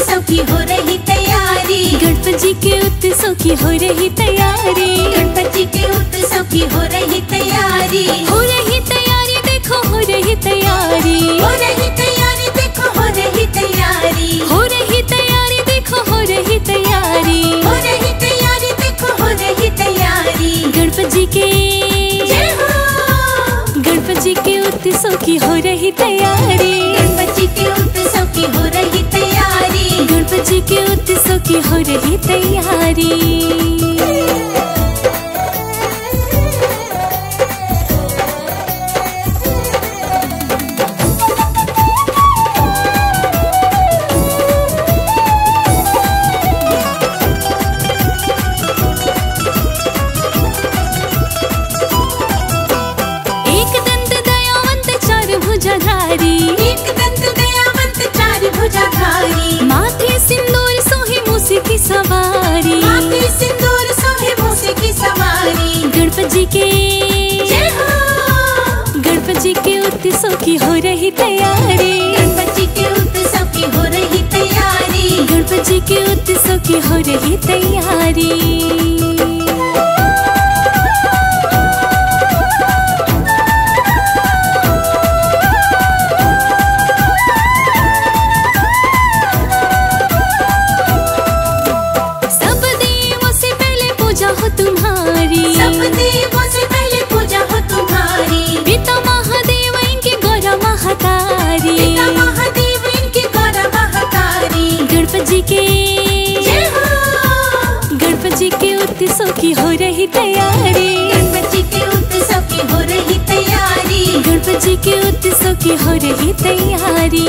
उत्सव की हो रही तैयारी गणपति जी के उत्सव की हो रही तैयारी गणपति जी के उत्सव की हो रही तैयारी हो रही तैयारी देखो हो रही तैयारी हो रही तैयारी देखो हो रही तैयारी हो रही तैयारी देखो हो रही तैयारी हो रही तैयारी देखो हो रही तैयारी गणपति जी के जय गणपति जी के उत्सव की हो रही तैयारी जी के उत्सव की हो रही तैयारी। के। गणपति जी के उत्सव की हो रही तैयारी। गणपति जी के उत्सव की हो रही तैयारी। गणपति जी के उत्सव की हो रही तैयारी। के। जय गणपति जी के उत्सव की हो रही तैयारी। गणपति जी के उत्सव की हो रही तैयारी। गणपति जी के उत्सव की हो रही तैयारी।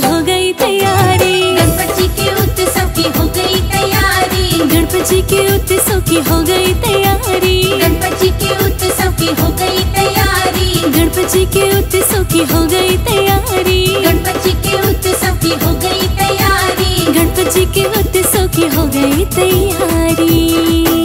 हो गई तैयारी। गणपति जी के उत्सव की हो गई तैयारी। गणपति जी के उत्सव की हो गई तैयारी। गणपति जी के उत्सव की हो गई तैयारी। गणपति जी के उत्सव की हो गई तैयारी। गणपति जी के उत्सव की हो गई तैयारी। गणपति जी के उत्सव की हो गई तैयारी।